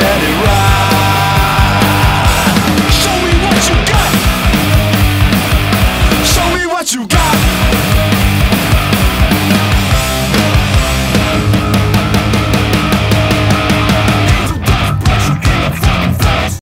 let it ride.